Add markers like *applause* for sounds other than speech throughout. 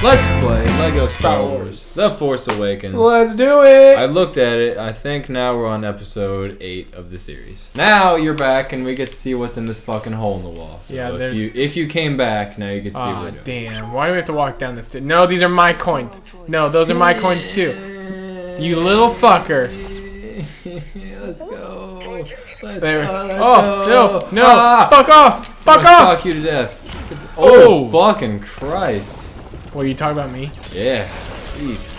Let's play Lego Star Star Wars: Wars. The Force Awakens. Let's do it. I looked at it. I think now we're on episode eight of the series. Now you're back, and we get to see what's in this fucking hole in the wall. So Yeah, if there's- you if you came back, now you can see Aw, what we're doing. damn. Why do we have to walk down this? st- No, these are my coins. No, those are my coins too. You little fucker. *laughs* let's go. Let's There. go. Let's Oh, go. no, no. Ah! Fuck off. Fuck I'm gonna off. Fuck you to death. Oh. Oh, fucking Christ. What, you talking about me? Yeah. Jesus.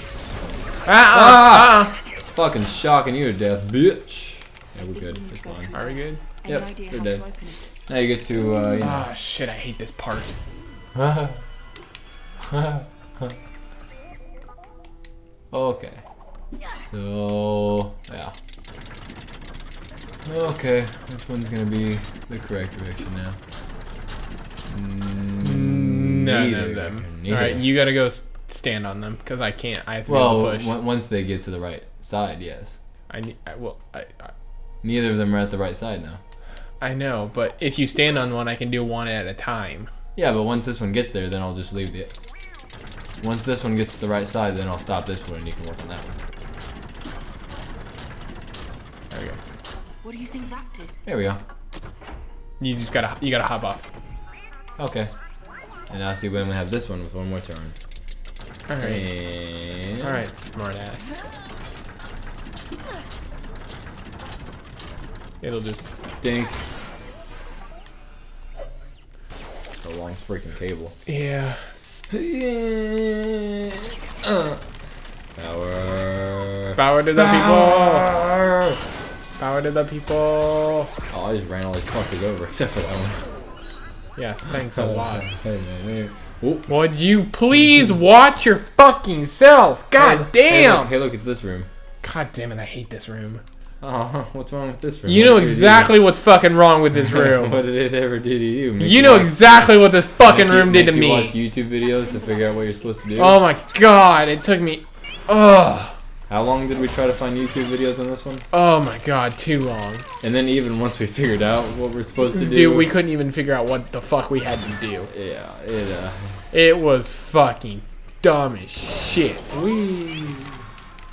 Uh-uh. Ah. Uh-uh. Fucking shocking you to death, bitch. Yeah, we're good. It's fine. Are we good? Yep, idea they're dead. to open it? Now you get to, uh, you know. Ah, shit, I hate this part. *laughs* Okay. So, yeah. Okay, which one's gonna be the correct direction now? Mm, None neither. of them. Neither. Alright, you gotta go stand on them, because I can't. I have to be well, able to push. on- once they get to the right side, yes. I need. I, well, I, I, Neither of them are at the right side now. I know, but if you stand on one, I can do one at a time. Yeah, but once this one gets there, then I'll just leave it. Once this one gets to the right side, then I'll stop this one and you can work on that one. There we go. What do you think that did? There we go. You just gotta. You gotta hop off. Okay. And now see when we have this one with one more turn. All right. And All right, smart ass. It'll just. Dink. A long freaking cable. Yeah. Uh. Power. Power to the people. Power. Power to the people. Oh, I just ran all these fuckers over *laughs* except for that one. Yeah. Thanks a lot. Hey, man, hey. Would you please watch your fucking self? God Hey, damn. look, hey, look, it's this room. God damn it! I hate this room. Oh, what's wrong with this room? You know do? exactly what's fucking wrong with this *laughs* room. what did it ever do to you? Make You know watch- exactly what this fucking you- room did to you watch me. YouTube videos to figure out what you're supposed to do. Oh my god! It took me. Oh. How long did we try to find YouTube videos on this one? Oh my god! Too long. And then even once we figured out what we're supposed to do, Dude, we couldn't even figure out what the fuck we had to do. yeah, it uh, It was fucking dumb as shit. we.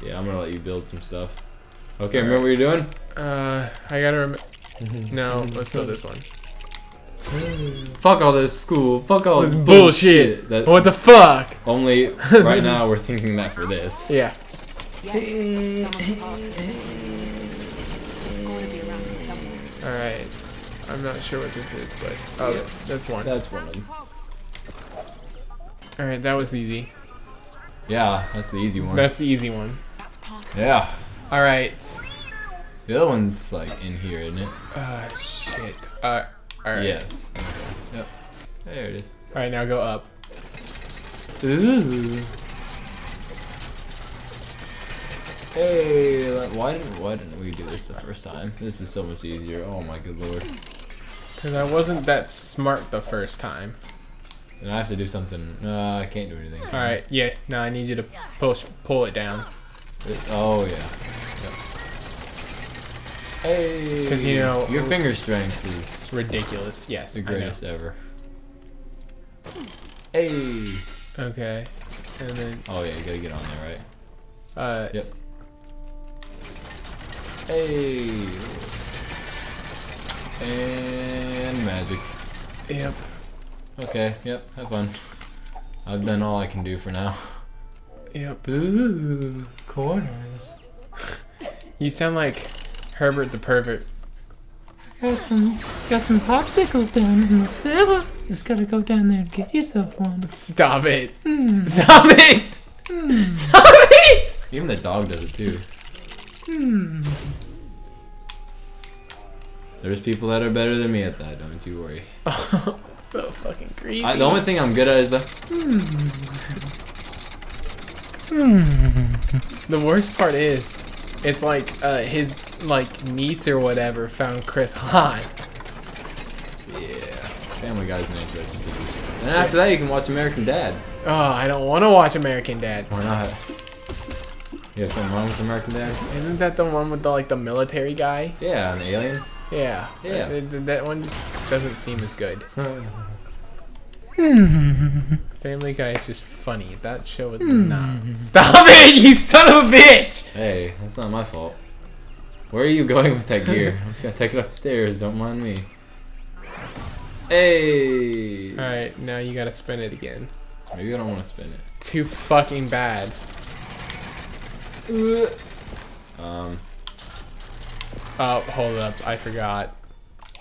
Yeah, I'm gonna let you build some stuff. Okay, remember what you're doing? Uh, I gotta remember. *laughs* No, let's build this one. Fuck all this school. Fuck all This this bullshit. That What the fuck? only right now we're thinking that for this. *laughs* Yeah. Yes, some of the parts of it is missing. Got to be around here somewhere. Alright. I'm not sure what this is, but. Oh, Yeah. that's one. That's one of them. Alright, that was easy. Yeah, that's the easy one. That's the easy one. That's part of yeah. Alright. The other one's like in here, isn't it? Uh, shit. Uh, alright. Yes. Yep. There it is. Alright, now go up. Ooh. Hey, why didn't why didn't we do this the first time? This is so much easier. Oh my good lord. Because I wasn't that smart the first time. And I have to do something. No, I can't do anything. Alright, yeah. Now I need you to push, pull it down. It- oh yeah. Yep. Hey. 'Cause, you know- your finger strength is ridiculous. Yes, the greatest ever. Hey. Okay. And then, Oh yeah, you gotta get on there, right? uh, Yep. Hey. And magic. yep. Okay, yep, have fun. I've done all I can do for now. Yep. Ooh, corners. *laughs* You sound like Herbert the pervert. Got some, got some popsicles down in the cellar. Just gotta go down there and get yourself one. Stop it. Hmm. Stop it. Hmm. *laughs* Stop it. Even the dog does it too. Hmm. There's people that are better than me at that, don't you worry. Oh, *laughs* so fucking creepy. I, the only thing I'm good at is the. *laughs* The worst part is, it's like uh, his like niece or whatever found Chris hot. Yeah. Family Guy's an interesting TV show. And after that, you can watch American Dad. Oh, I don't want to watch American Dad. Why not? You have something wrong with American Dad? Isn't that the one with the like the military guy? Yeah, an alien. Yeah. Yeah. Uh, that, that- that one just doesn't seem as good. *laughs* *laughs* Family Guy is just funny. That show is hmm. not. Stop it, you son of a bitch! Hey, that's not my fault. Where are you going with that gear? *laughs* I'm just gonna take it upstairs. Don't mind me. Hey. Alright, now you gotta spin it again. Maybe I don't want to spin it. Too fucking bad. Um. Oh, hold up. I forgot.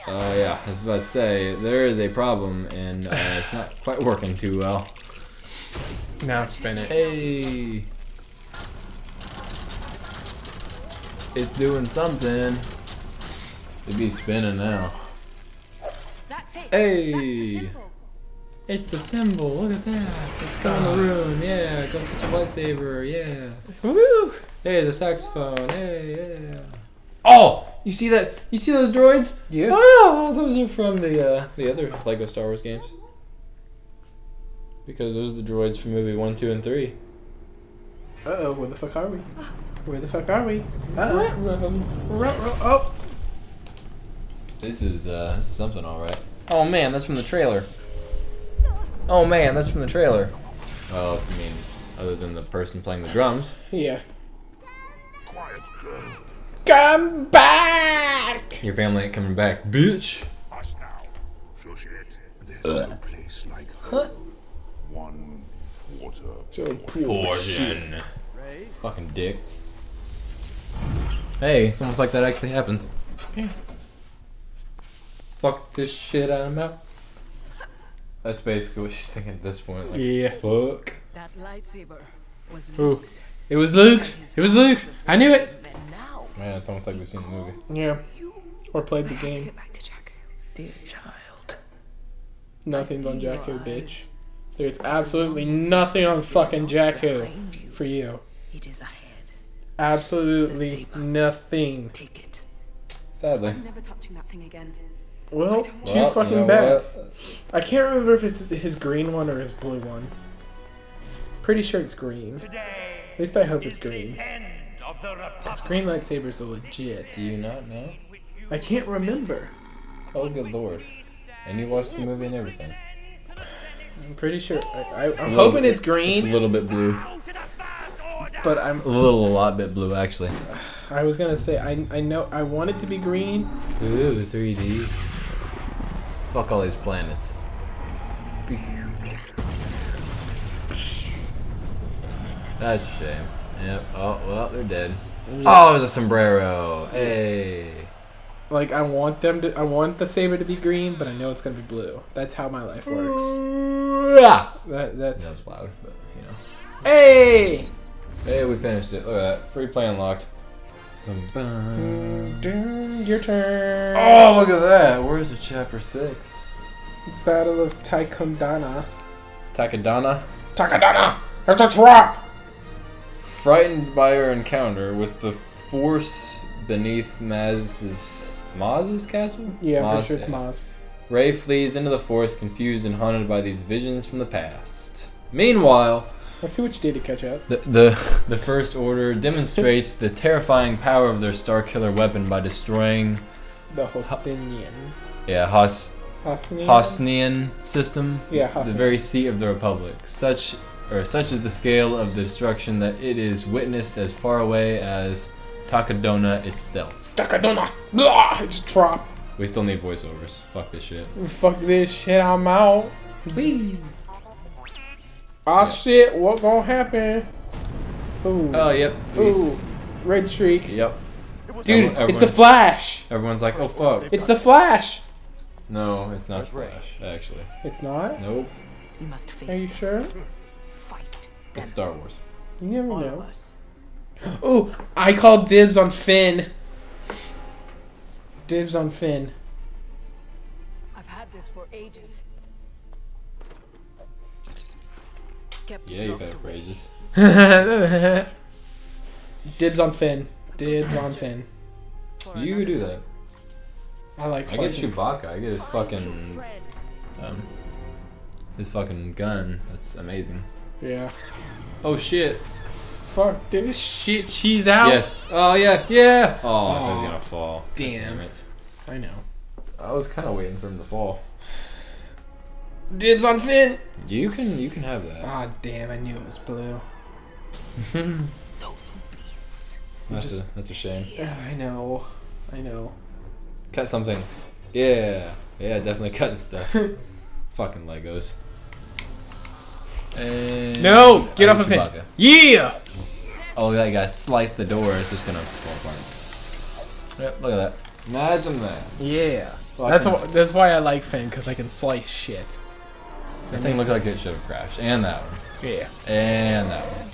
Oh yeah, I was about to say there is a problem and uh, it's not *laughs* quite working too well. Now spin it. Hey. It's doing something. It'd be spinning now. That's it. Hey. That's the symbol. It's the symbol. Look at that. It's going to room, Yeah. Go touch a lightsaber. Yeah. Woo! Hey, the saxophone. Hey, yeah. Oh, you see that? You see those droids? Yeah. Oh, those are from the uh, the other Lego Star Wars games. Because those are the droids from movie one, two, and three. Uh oh, where the fuck are we? Where the fuck are we? Uh oh. Oh. This is uh, this is something, all right. Oh man, that's from the trailer. Oh man, that's from the trailer. Oh, I mean, other than the person playing the drums. Yeah. Come back! Your family ain't coming back, bitch. Us now. There's no place like home. One water. So poor Portion. Fucking dick. Hey, it's almost like that actually happens. Fuck this shit, I'm out. That's basically what she's thinking at this point. Like, Yeah. fuck. That lightsaber was Ooh. It was Luke's. It was Luke's. I knew it. Man, it's almost like we've seen the movie. Yeah. Or played the I have to game. get back to Jakku. dear child, Nothing's on Jakku, bitch. There's absolutely nothing on fucking Jakku behind for you. it is ahead. Absolutely nothing. Take it. Sadly. I'm never touching that thing again. Well, too Well, fucking you know bad. what? I can't remember if it's his green one or his blue one. Pretty sure it's green. At least I hope it's green. Because green lightsabers are legit. Do you not know? I can't remember. Oh, good lord. And you watched the movie and everything. I'm pretty sure. I, am hoping bit- it's green, It's a little bit blue. but I'm. A little, a lot bit blue, actually. *sighs* I was gonna say I I know I want it to be green. Ooh, 3D. Fuck all these planets. That's a shame. Yep. Oh, well, they're dead. Oh, it was a sombrero. Hey. Like I want them to. I want the saber to be green, but I know it's gonna be blue. That's how my life works. Yeah. That that's. That was loud, but you know. Hey. Hey, we finished it. Look at that. Free play unlocked. Dun-dun. Dun, Your turn. Oh, look at that. Where's the chapter 6? Battle of Takodana. Takodana. Takodana. It's a trap. Frightened by her encounter with the force beneath Maz's Maz's castle? Yeah, I'm Maz, pretty sure it's. Maz. Rey flees into the forest, confused and haunted by these visions from the past. Meanwhile, Let's see what you did to catch up. the the, *laughs* the First Order demonstrates the terrifying power of their Star Killer weapon by destroying The Hosnian. yeah Hos Hosnian. Hosnian system, Yeah, the very seat of the Republic. Such or such is the scale of the destruction that it is witnessed as far away as Takodana itself. Takodana! Blah, it's a trap. We still need voiceovers. Fuck this shit. Fuck this shit. I'm out. Ah shit. What gonna happen? Ooh. Oh, yep. Ooh. Red streak. Yep. Dude, Everyone- it's the Flash. Everyone's like, oh fuck. It's the Flash. No, it's not Flash, actually. It's not. Nope. You must face Are you them. sure? Fight them. It's Star Wars. You never All know. us. *gasps* Ooh, I called dibs on Finn. Dibs on Finn. I've had this for ages. Kept Yeah, you've locked had it for ages. Dibs on Finn. Dibs on Finn. You do time. that. I like I get slicing. Chewbacca. I get his fucking um, his fucking gun. That's amazing. Yeah. Oh shit. Fuck this shit. She's out. Yes. Oh yeah. Yeah. Oh, I thought he was gonna fall. God Damn. it. I know. I was kind of waiting for him to fall. Dibs on Finn. You can you can have that. Ah, damn! I knew it was blue. *laughs* Those beasts. That's just- a that's a shame. Yeah, I know. I know. Cut something. Yeah. Yeah, definitely cutting stuff. *laughs* Fucking Legos. And No, get I off of Finn. Chewbacca. Yeah. Oh, yeah, you gotta slice the door. It's just gonna fall apart. Yep, look at that. Imagine that. Yeah. Fucking- That's wh- that's why I like Finn because I can slice shit. That thing looked like it should have crashed. And that one. Yeah. And that one.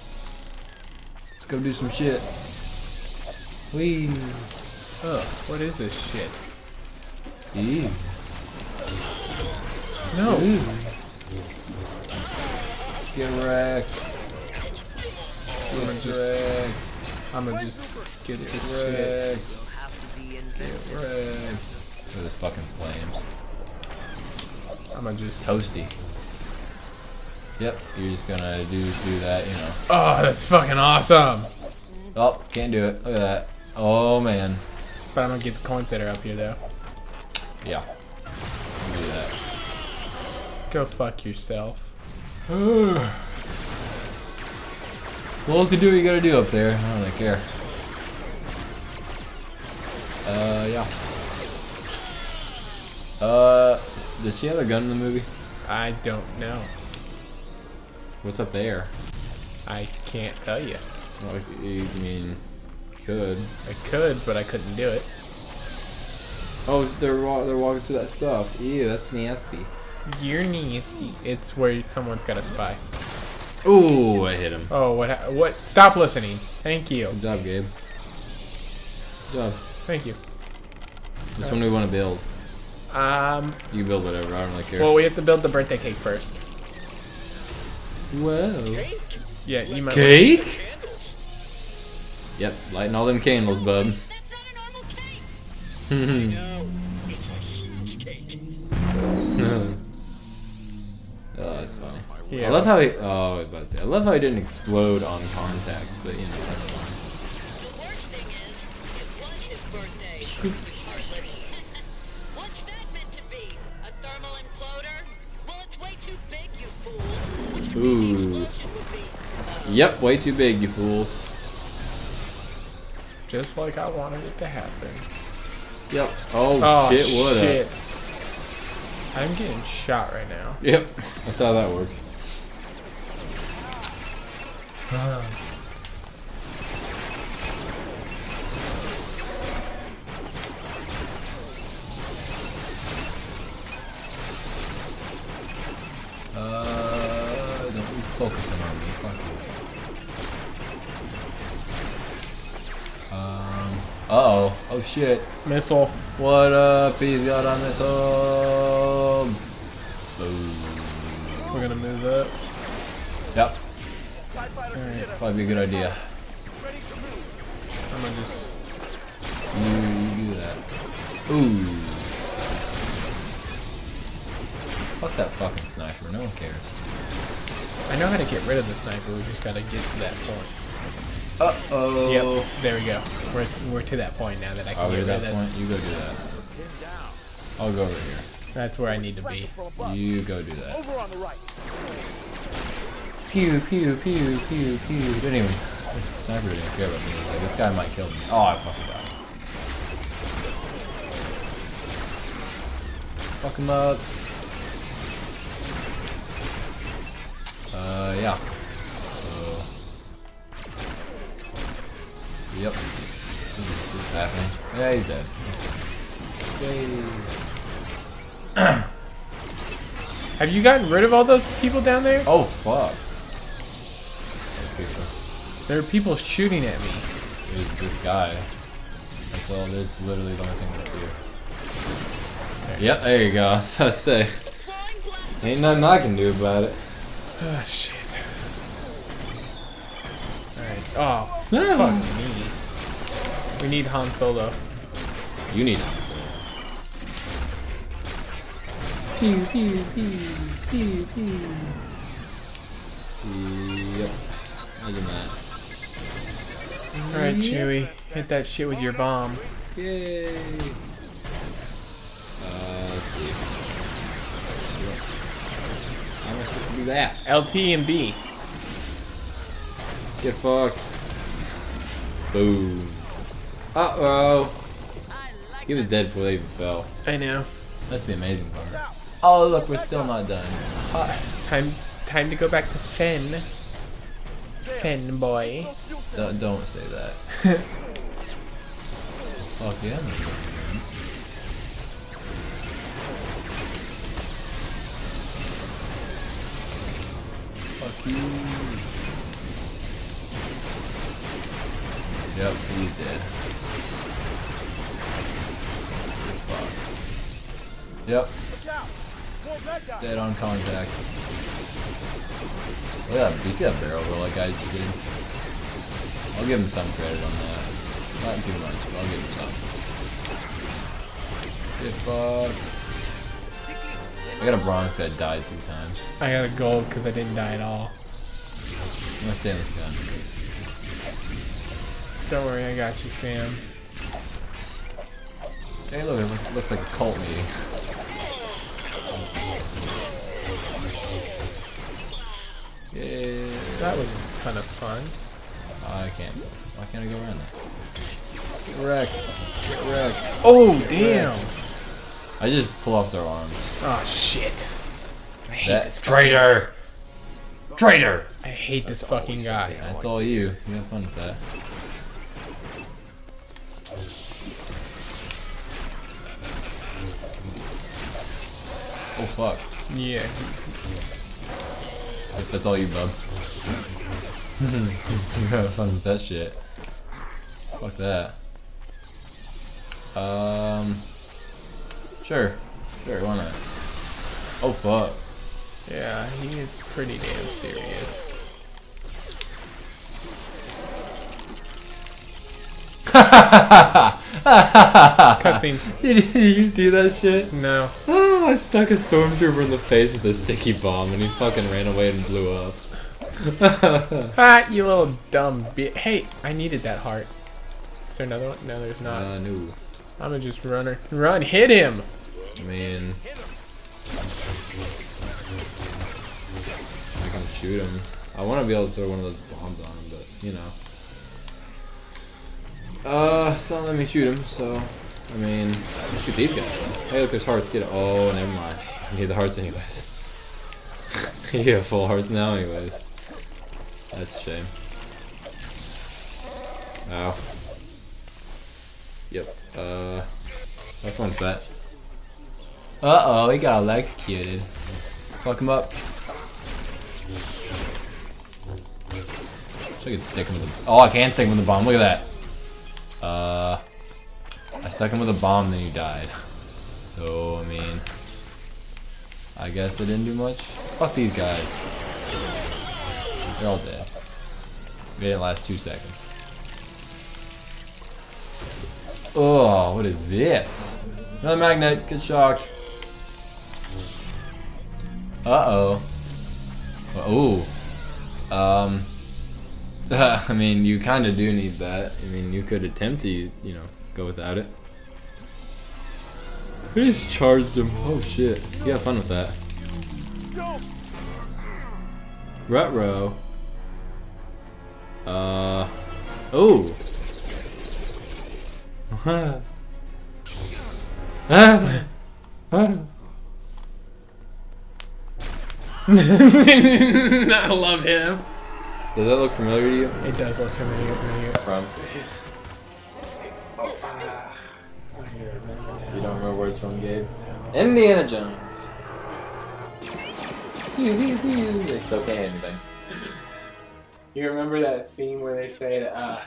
Let's go do some shit. Wee. Ugh. What is this shit? Ew. No. Get wrecked. I'm gonna Get just, wrecked. I'm gonna just get this Get shit. wrecked. Get wrecked. Look at this fucking flames. I'm gonna just. Toasty. Yep, you're just gonna do do that, you know. Oh, that's fucking awesome. Oh, can't do it. Look at that. Oh man. But I'm gonna get the coins that are up here though. Yeah. Do that. Go fuck yourself. *sighs* What else you do? You gotta do up there. I don't really care. Uh, yeah. Uh, did she have a gun in the movie? I don't know. What's up there? I can't tell you. Like, you mean, could? I could, but I couldn't do it. Oh, they're they're walking through that stuff. Ew, that's nasty. Your knees. It's where someone's got a spy. Ooh, I hit him. Oh, what? ha- What? Stop listening. Thank you. Good job, Gabe. Good job. Thank you. Which one do we want to build? Um. You build whatever. I don't really care. Well, we have to build the birthday cake first. Whoa. Yeah, you might. Cake? Yep, lighting all them candles, bub. That's not a normal cake. *laughs* oh, No, it's a huge cake. *laughs* Oh, that's funny. Yeah. I love how he. Oh, I was about to say. I love how he didn't explode on contact, but you know that's fine. Ooh. explosion would be. Yep, way too big, you fools. Just like I wanted it to happen. Yep. Oh, Oh shit! What? shit! I'm getting shot right now. Yep. *laughs* That's how that works. Uh, be on me. Fuck you. Um. Uh oh. Oh shit. Missile. What up? He's got a missile. Boom. We're gonna move up. Yep. Alright. Probably be a good idea. I'm gonna just. You, you do that. Ooh. Fuck that fucking sniper. No one cares. I know how to get rid of the sniper. We just gotta get to that point. Uh oh. Yep. There we go. We're, we're to that point now that I can Are we get at rid that of this. point? You go do that. I'll go over here. That's where I need to be. You go do that. Over on the right. Pew pew pew pew pew. Didn't even. Sniper didn't care about me. Like this guy might kill me. Oh, I fucking died. Fuck him up. Uh, yeah. So. Yep. This is happening. Yeah, he's dead. Yay. *clears throat* Have you gotten rid of all those people down there? Oh, fuck. There are people shooting at me. There's this guy. That's all. There's literally the only thing that's here. Yep, there you go. *laughs* I was about to say. Ain't nothing I can do about it. Oh shit. Alright. Oh, No. fuck me. We need Han Solo. You need it. Pew, pew, pew, pew, pew. Yep. Imagine that. Alright, Chewie. Hit that shit with your bomb. Yay. Uh, let's see. Do that. LT and B. Get fucked. Boom. Uh oh. He was dead before they even fell. I know. That's the amazing part. Oh look, we're still not done. Ha. Time time to go back to Fen. Fen boy. Don't, don't say that. *laughs* Fuck yeah. Hmm. Yep, he's dead. Yep. Dead on contact. Look at that, you see that barrel roll that guy just did? I'll give him some credit on that. Not too much, but I'll give him some. Get fucked. I got a bronze that died two times. I got a gold because I didn't die at all. I'm gonna stay on this gun. Just- Don't worry, I got you, fam. Hey, look, it looks, looks like a cult meeting. Yeah. That was a ton of fun. I can't. Why can't I go around there? Get wrecked. Get wrecked. Oh damn! I just pull off their arms. Oh shit! I hate That this. traitor. Traitor. I hate this fucking guy. That's all you. You have fun with that. Oh fuck. Yeah. That's all you, bub. *laughs* you have fun with that shit. Fuck that. Um. Sure. Sure, why not? Oh fuck. Yeah, he gets pretty damn serious. *laughs* Cutscenes. *laughs* Did you see that shit? No. Oh, I stuck a stormtrooper in the face with a sticky bomb and he fucking ran away and blew up. *laughs* Ah, you little dumb bit. Hey, I needed that heart. Is there another one? No, there's not. uh, no. I'm gonna just run her. Run, hit him! I mean. I can shoot him. I want to be able to throw one of those bombs on him, but, you know. Uh, still not let me shoot him, so. I mean, shoot these guys. Hey, look, there's hearts. Get it. Oh, never mind. I need the hearts anyways. *laughs* you have full hearts now, anyways. That's a shame. Ow. Yep. Uh, have fun with that. Uh oh, he got electrocuted. Fuck him up. So I could stick him with a. Oh, I can stick him with a bomb. Look at that. Uh, I stuck him with a bomb, then you died. So I mean, I guess I didn't do much. Fuck these guys. They're all dead. They didn't last two seconds. Oh, what is this? Another magnet. Get shocked. Uh oh. Um. *laughs* I mean, you kind of do need that. I mean, you could attempt to, you know, go without it. He just charged him. Oh shit. You have fun with that. Rutro. Uh. Oh. *laughs* *laughs* I love him. Does that look familiar to you? It does look familiar to me. From? You don't remember where it's from, Gabe? Indiana Jones. They still can't anything. You remember that scene where they say, uh,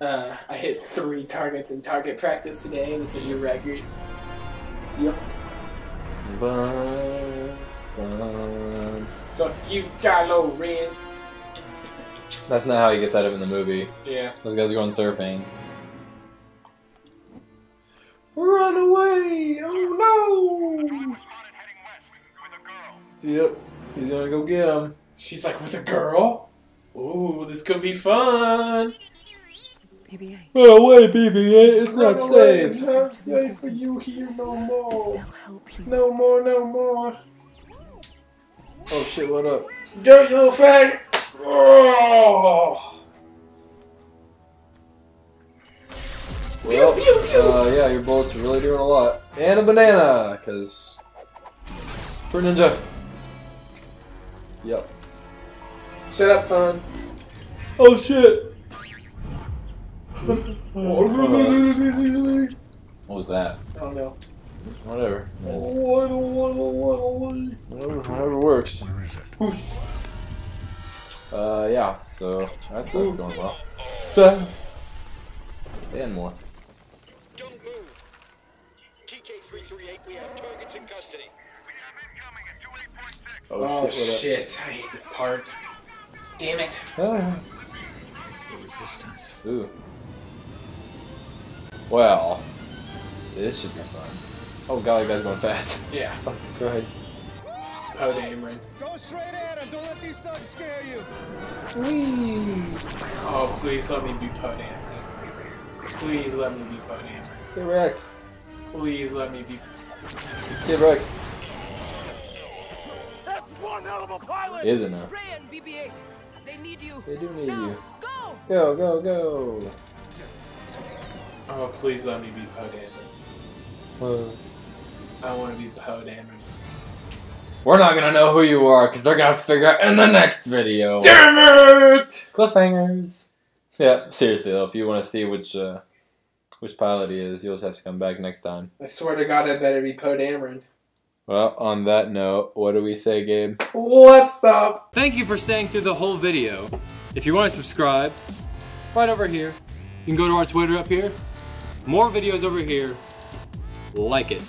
uh, I hit three targets in target practice today and it's a new record? Yep. Bum, bum. Fuck you, Kylo Ren. That's not how he gets out of in the movie. Yeah. Those guys are going surfing. Run away! Oh no! Yep, he's gonna go get him. She's like, with a girl? Ooh, this could be fun. BB-8. Run away, BB-8. It's not safe. It's not safe for you here no more. They'll help you. No more, no more. Oh shit, what up? Dirt, you little fag! Oh! Well, uh, yeah, your bullets are really doing a lot. And a banana, because... For ninja. Yep. Shut up, phone. Oh shit! *laughs* What was that? I don't know. Whatever. Whatever, whatever works. Uh, yeah, so that's, that's going well. And more. Don't move. TK338, we have targets in custody. Oh, Oh, shit, shit. I hate this part. Damn it. up? Ooh. Well, this should be fun. Oh god, you guys going fast. *laughs* Yeah. Fuck Christ. Poe Dameron. Go straight at him. Don't let these thugs scare you. Oh, please let me be Poe Dameron. Please let me be Poe Dameron. Get wrecked. Please let me be. Get wrecked. That's one hell of a pilot. Is enough. now? Rey and BB-8, they need you. They do need Now, you. go! Go, go, go. Oh, please let me be Poe Dameron. I want to be Poe Dameron. We're not gonna know who you are because they're gonna have to figure out in the next video. Damn it! Cliffhangers. Yeah, seriously though, if you want to see which uh, which pilot he is, you'll just have to come back next time. I swear to God, I better be Poe Dameron. Well, on that note, what do we say, Gabe? Let's stop. Thank you for staying through the whole video. If you want to subscribe, right over here. You can go to our Twitter up here. More videos over here. Like it.